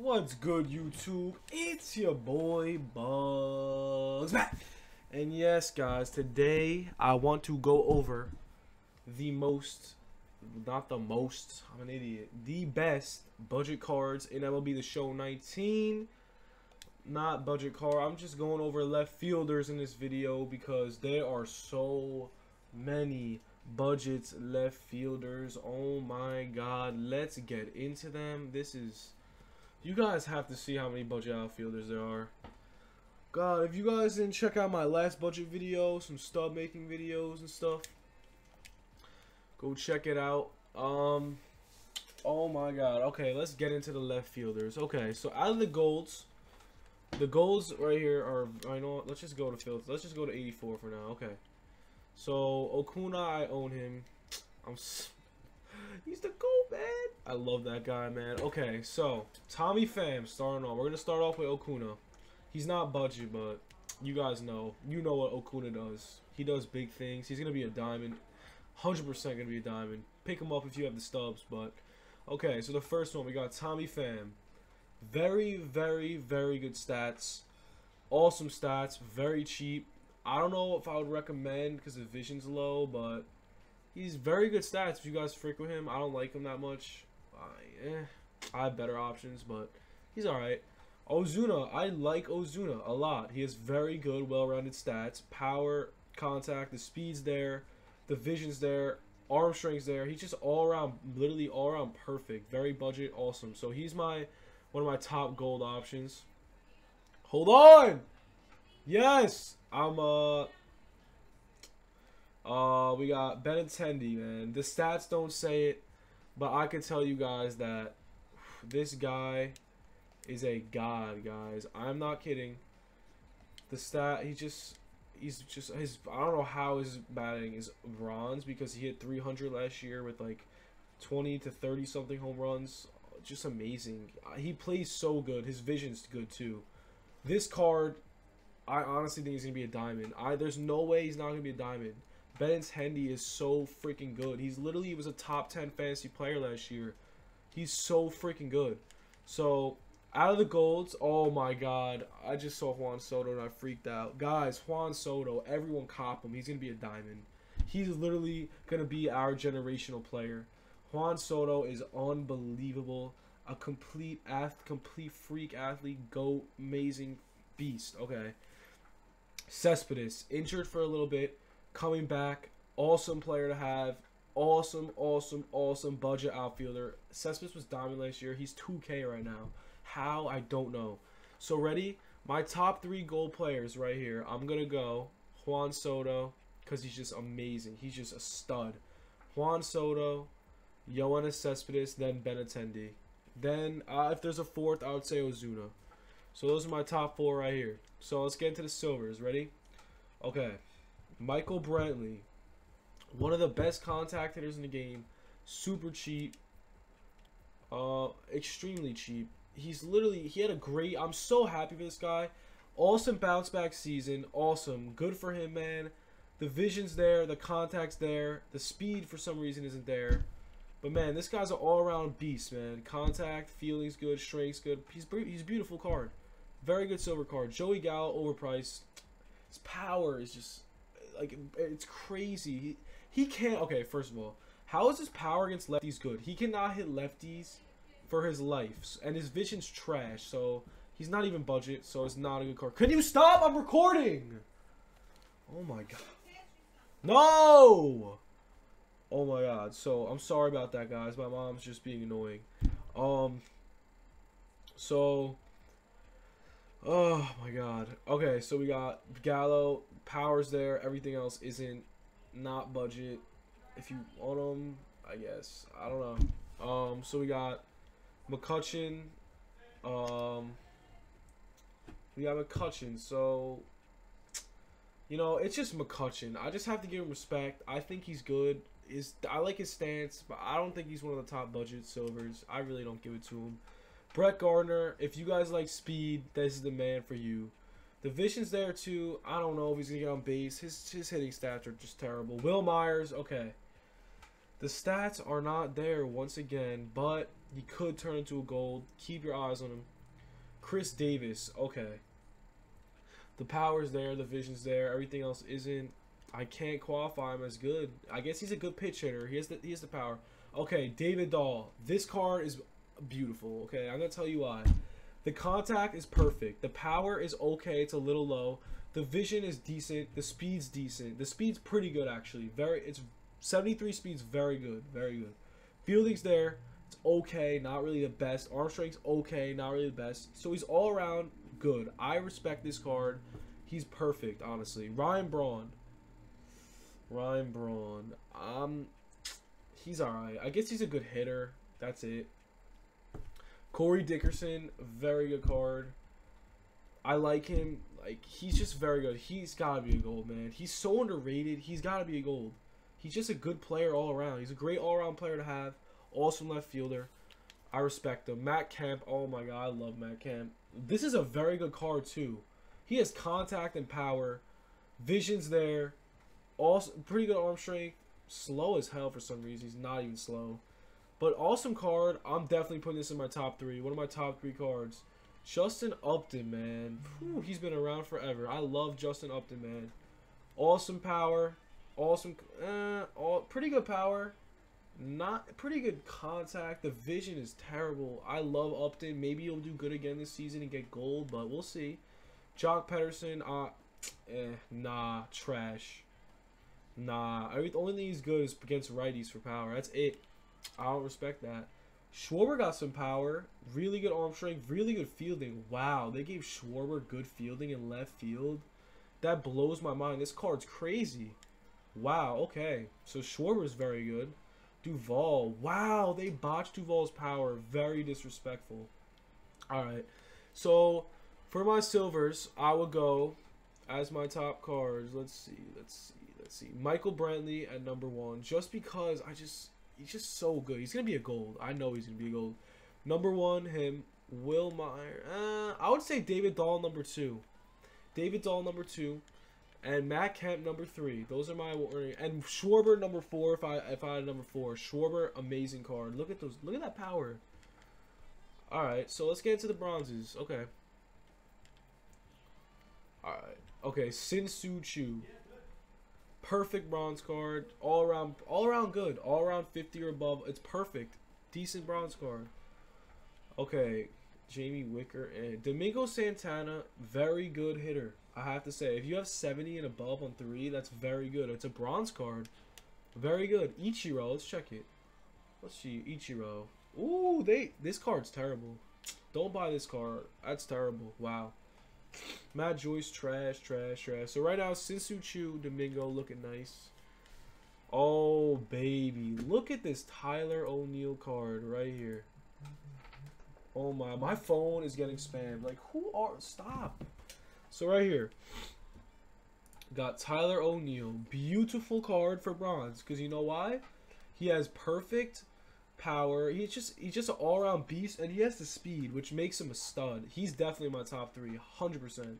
What's good, YouTube? It's your boy Bugz back. And yes, guys, today I want to go over the most, not the most, I'm an idiot, the best budget cards in MLB The Show 19. Not budget card. I'm just going over left fielders in this video because there are so many budgets left fielders. Oh my god, let's get into them. This is you guys have to see how many budget outfielders there are. God, if you guys didn't check out my last budget video, some stub making videos and stuff, go check it out. Um, oh my God. Okay, let's get into the left fielders. Okay, so out of the golds, the golds right here are. I know. Let's just go to filth. Let's just go to 84 for now. Okay. So Acuna, I own him. I'm. He's the GOAT, man. I love that guy, man. Okay, so Tommy Pham starting off. We're gonna start off with Acuna. He's not budget, but you guys know. You know what Acuna does. He does big things. He's gonna be a diamond. 100% gonna be a diamond. Pick him up if you have the stubs, but okay. So the first one we got Tommy Pham. Very, very, very good stats. Awesome stats. Very cheap. I don't know if I would recommend because the vision's low, but He's very good stats if you guys frequent him. I don't like him that much. Uh, eh, I have better options, but he's alright. Ozuna, I like Ozuna a lot. He has very good, well-rounded stats. Power, contact, the speed's there, the vision's there, arm strength's there. He's just all around, literally all around perfect. Very budget, awesome. So he's my one of my top gold options. Hold on! Yes! I'm, uh, uh, we got Benintendi, man. The stats don't say it, but I can tell you guys that this guy is a god, guys. I'm not kidding. The stat, he just, he's just, his, I don't know how his batting is bronze because he hit 300 last year with like 20 to 30 something home runs. Just amazing. He plays so good. His vision's good too. This card, I honestly think he's going to be a diamond. I There's no way he's not going to be a diamond. Benintendi is so freaking good. He's literally he was a top 10 fantasy player last year. He's so freaking good. So, out of the golds, oh my god. I just saw Juan Soto and I freaked out. Guys, Juan Soto, everyone cop him. He's going to be a diamond. He's literally going to be our generational player. Juan Soto is unbelievable. A complete ath complete freak athlete, go amazing beast. Okay. Cespedes, injured for a little bit coming back. Awesome player to have. Awesome, awesome, awesome budget outfielder. Cespedes was diamond last year. He's 2K right now. How? I don't know. So, ready? My top three gold players right here. I'm going to go Juan Soto because he's just amazing. He's just a stud. Juan Soto, Yoenis Cespedes, then Benintendi. Then, uh, if there's a fourth, I would say Ozuna. So, those are my top four right here. So, let's get into the silvers. Ready? Okay. Michael Brantley, one of the best contact hitters in the game, super cheap, uh, extremely cheap. He's literally he had a great. I'm so happy for this guy. Awesome bounce back season. Awesome, good for him, man. The vision's there, the contact's there, the speed for some reason isn't there. But man, this guy's an all-around beast, man. Contact, feelings good, strength's good. He's he's a beautiful card. Very good silver card. Joey Gallo overpriced. His power is just like it's crazy. He he can't. Okay, first of all, how is his power against lefties good? He cannot hit lefties for his life, and his vision's trash. So he's not even budget. So it's not a good card. Can you stop? I'm recording. Oh my god. No. Oh my god. So I'm sorry about that, guys. My mom's just being annoying. Um. So. Oh my god. Okay, so we got Gallo, powers there. Everything else isn't not budget. If you want them, I guess. I don't know. Um, so we got McCutchen. Um, we got McCutchen. So, you know, it's just McCutchen. I just have to give him respect. I think he's good. Is I like his stance, but I don't think he's one of the top budget silvers. I really don't give it to him. Brett Gardner, if you guys like speed, this is the man for you. The vision's there too. I don't know if he's gonna get on base. His his hitting stats are just terrible. Wil Myers, okay. The stats are not there once again, but He could turn into a gold. Keep your eyes on him. Chris Davis. Okay. The power's there, the vision's there. Everything else isn't. I can't qualify him as good. I guess he's a good pinch hitter. He has the he has the power. Okay, David Dahl. This card is beautiful. Okay, I'm gonna tell you why. The contact is perfect. The power is okay. It's a little low. The vision is decent. The speed's decent. The speed's pretty good actually. Very. It's 73 speed's very good. Very good. Fielding's there. It's okay. Not really the best. Arm strength's okay. Not really the best. So he's all around good. I respect this card. He's perfect, honestly. Ryan Braun. Ryan Braun. Um, he's alright. I guess he's a good hitter. That's it. Corey Dickerson, very good card. I like him. Like he's just very good. He's gotta be a gold man. He's so underrated. He's gotta be a gold. He's just a good player all around. He's a great all around player to have. Awesome left fielder. I respect him. Matt Kemp. Oh my god, I love Matt Kemp. This is a very good card too. He has contact and power. Vision's there. Also, pretty good arm strength. Slow as hell for some reason. He's not even slow. But awesome card. I'm definitely putting this in my top three. One of my top three cards. Justin Upton, man. Whew, he's been around forever. I love Justin Upton, man. Awesome power. Awesome. Uh, all, pretty good power. Not pretty good contact. The vision is terrible. I love Upton. Maybe he'll do good again this season and get gold, but we'll see. Joc Pederson, uh, eh, nah, trash. Nah, the only thing he's good is against righties for power. That's it. I don't respect that. Schwarber got some power. Really good arm strength. Really good fielding. Wow, they gave Schwarber good fielding in left field. That blows my mind. This card's crazy. Wow, okay. So Schwarber's very good. Duvall. Wow, they botched Duvall's power. Very disrespectful. Alright. So, for my silvers, I will go as my top cards. Let's see. Let's see. Let's see. Michael Brantley at number one. Just because I just he's just so good. He's gonna be a gold. I know he's gonna be a gold. Number one, him. Will Meyer. Uh, I would say David Dahl number two. David Dahl number two, and Matt Kemp number three. Those are my and Schwarber number four. If I if I had number four, Schwarber amazing card. Look at those. Look at that power. All right, so let's get into the bronzes. Okay. All right. Okay, Shin-Soo Choo perfect bronze card. All around, all around good. All around 50 or above. It's perfect. Decent bronze card. Okay, Jamie Wicker and Domingo Santana, very good hitter. I have to say, if you have 70 and above on three, that's very good. It's a bronze card. Very good. Ichiro, let's check it. Let's see, Ichiro. Ooh, they this card's terrible. Don't buy this card. That's terrible. Wow. Matt Joyce, trash, trash, trash. So right now, Shin-Soo Choo, Domingo looking nice. Oh, baby. Look at this Tyler O'Neill card right here. Oh, my. My phone is getting spammed. Like, who are... Stop. So right here. Got Tyler O'Neill. Beautiful card for bronze. Because you know why? He has perfect power. He's just he's just an all around beast, and he has the speed, which makes him a stud. He's definitely my top three, hundred percent.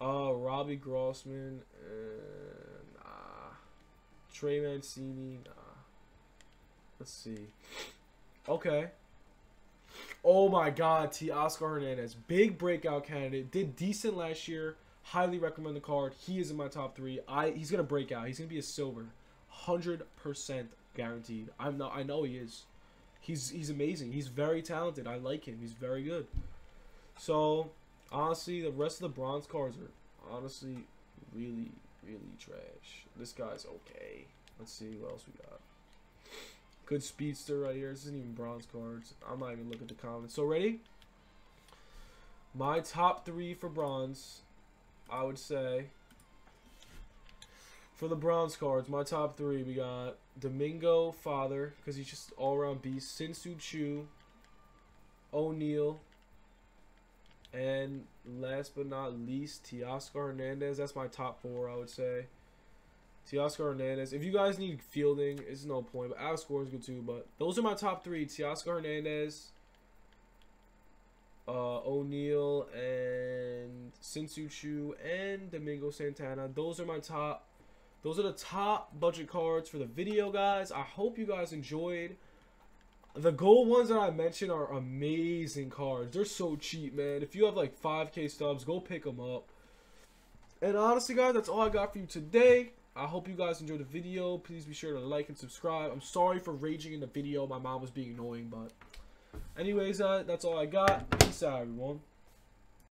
Uh, Robbie Grossman, uh, nah. Trey Mancini, nah. Let's see. Okay. Oh my God, Teoscar Hernandez, big breakout candidate. Did decent last year. Highly recommend the card. He is in my top three. I he's gonna break out. He's gonna be a silver, hundred percent guaranteed. I'm not. I know he is. He's he's amazing. He's very talented. I like him. He's very good. So honestly, the rest of the bronze cards are honestly really really trash. This guy's okay. Let's see what else we got. Good speedster right here. This isn't even bronze cards. I'm not even looking at the comments. So ready? My top three for bronze, I would say for the bronze cards, my top three, we got Domingo Father, because he's just all-around beast. Shin-Soo Choo, O'Neill, and last but not least, Teoscar Hernandez. That's my top four, I would say. Teoscar Hernandez. If you guys need fielding, it's no point. But Alex Gordon's good too. But those are my top three. Teoscar Hernandez, uh, O'Neill, and Shin-Soo Choo, and Domingo Santana. Those are my top those are the top budget cards for the video, guys. I hope you guys enjoyed. the gold ones that I mentioned are amazing cards. They're so cheap, man. If you have like 5k stubs, go pick them up. And honestly, guys, that's all I got for you today. I hope you guys enjoyed the video. Please be sure to like and subscribe. I'm sorry for raging in the video. My mom was being annoying, but anyways, uh, that's all I got. Peace out, everyone.